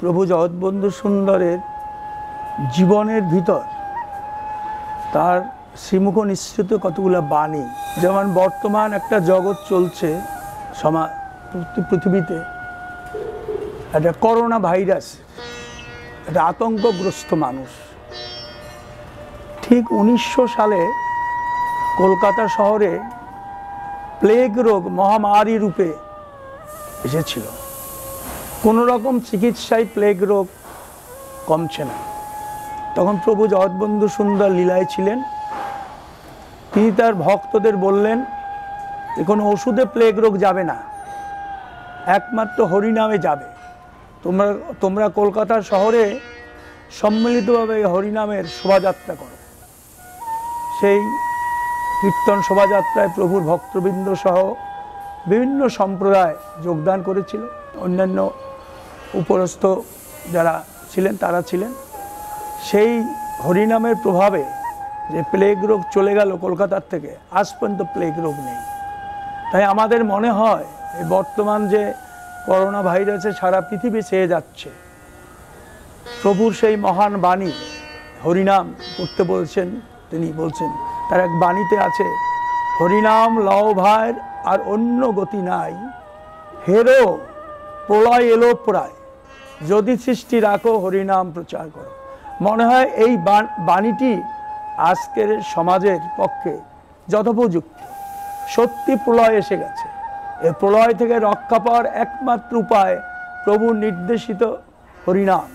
প্রভু জগৎবন্ধু সুন্দরের জীবনের ভিতর তার শ্রীমুখ নিঃসৃত কতগুলো বাণী। যেমন বর্তমান একটা জগৎ চলছে সমা পৃথিবীতে। একটা করোনা ভাইরাস, একটা আতঙ্কগ্রস্ত মানুষ। ঠিক উনিশশো সালে কলকাতা শহরে প্লেগ রোগ মহামারী রূপে এসেছিল। কোনো রকম চিকিৎসায় প্লেগ রোগ কমছে না। তখন প্রভু জগৎবন্ধু সুন্দর লীলায় ছিলেন। তিনি তার ভক্তদের বললেন যে কোনো ওষুধে প্লেগ রোগ যাবে না। একমাত্র হরিনামে যাবে। তোমরা তোমরা কলকাতা শহরে সম্মিলিতভাবে হরিনামের শোভাযাত্রা করো। সেই কীর্তন শোভাযাত্রায় প্রভুর ভক্তবৃন্দ সহ বিভিন্ন সম্প্রদায় যোগদান করেছিল। অন্যান্য উপরস্থ যারা ছিলেন, তারা ছিলেন। সেই হরিনামের প্রভাবে যে প্লেগ রোগ চলে গেল কলকাতার থেকে, আজ পর্যন্ত প্লেগ রোগ নেই। তাই আমাদের মনে হয়, এই বর্তমান যে করোনা ভাইরাসে সারা পৃথিবী চেয়ে যাচ্ছে, প্রভুর সেই মহান বাণী, হরিনাম করতে বলছেন তিনি, বলছেন, তার এক বাণীতে আছে, হরিনাম লও ভাইয়ের আর অন্য গতি নাই, হেরো প্রলয় এলো প্রায় যদি সৃষ্টি রাখো, হরিনাম প্রচার করো। মনে হয় এই বাণীটি আজকের সমাজের পক্ষে যথোপযুক্ত। সত্যি প্রলয় এসে গেছে। এ প্রলয় থেকে রক্ষা পাওয়ার একমাত্র উপায় প্রভু নির্দেশিত হরিনাম।